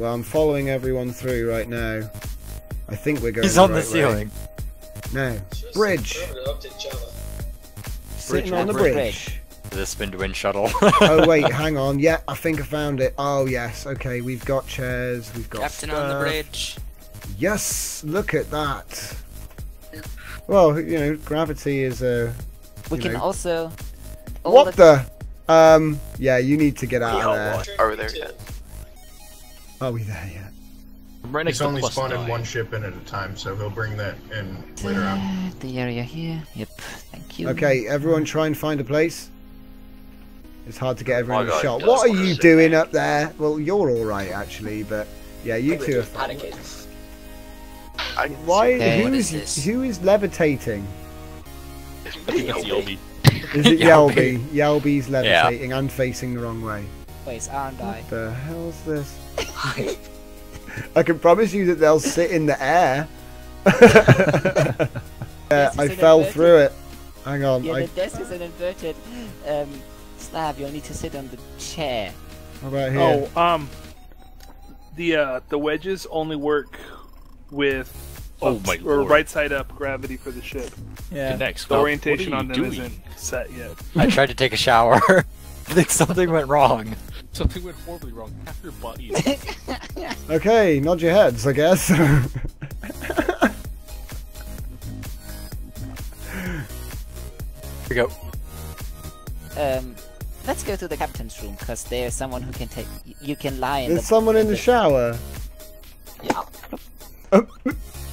Well, I'm following everyone through right now. I think we're going. He's the on the right way. ceiling. No, bridge. Sitting on the bridge. bridge. The spin to win shuttle. oh wait, hang on. Yeah, I think I found it. Oh yes. Okay, we've got chairs. We've got Captain on the bridge. Yes, look at that. Well, you know, gravity is a. We can know. also. What the? Um. Yeah, you need to get out Yeah, of there. what? Are we there yet? Are we there yet? I'm right next He's to only spawning one ship in at a time, so he'll bring that in later on. Uh, the area here. Yep. Thank you. Okay, everyone, try and find a place. It's hard to get everyone my a God, shot. What are you doing back. up there? Well, you're all right actually, but yeah, you two are. fine. I Why? Okay. Who's is who is levitating? I think that's Yelby. Is it Yelby. Yelby? Yelby's levitating and facing the wrong way. Wait, aren't I? What the hell's this? I can promise you that they'll sit in the air. yeah, I fell inverted- through it. Hang on. Yeah, I, the desk is an inverted um, slab. You'll need to sit on the chair. how about here? Oh, um, the uh, the wedges only work with Oh up- my or lord. right side up gravity for the ship. Yeah. Next, The well, orientation on you them doing? isn't set yet. I tried to take a shower. I think something went wrong. Something went horribly wrong. Half your body is Okay, nod your heads, I guess. Here we go. Um, let's go to the captain's room because there's someone who can take. You can lie in There's the. someone in the shower. Yeah.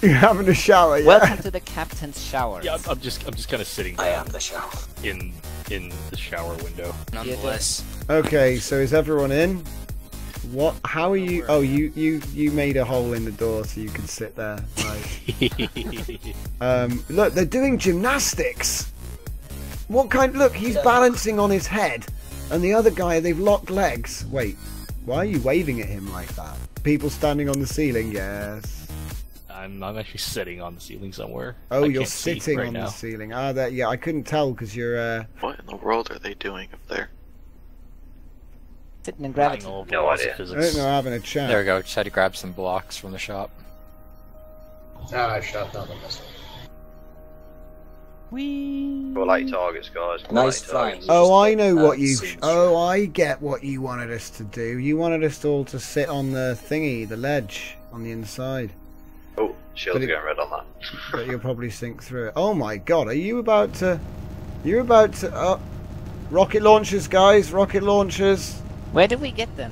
You're having a shower, yeah? Welcome to the captain's shower. Yeah, I'm, I'm just I'm just kind of sitting I down am the shower. in in the shower window. Nonetheless. Okay, so is everyone in? What? How are you? Oh, you you you made a hole in the door so you can sit there. Right. Um, look, they're doing gymnastics. What kind? Look, he's balancing on his head, and the other guy, they've locked legs. Wait, why are you waving at him like that? People standing on the ceiling. Yes. I'm I'm actually sitting on the ceiling somewhere. Oh, I you're sitting right on now. the ceiling. Ah, that. Yeah, I couldn't tell because you're. Uh, What in the world are they doing up there? Sitting in Applying gravity. No idea. of I don't know, having a chat. There we go. Just had to grab some blocks from the shop. Ah, I shot down the missile. Go light targets, guys. Go Nice light targets. Oh, I know what you. Oh, I get what you wanted us to do. You wanted us all to sit on the thingy, the ledge on the inside. Shields But it- going red on that. But you'll probably sink through it. Oh my god, are you about to. You're about to. Oh, rocket launchers, guys, rocket launchers. Where do we get them?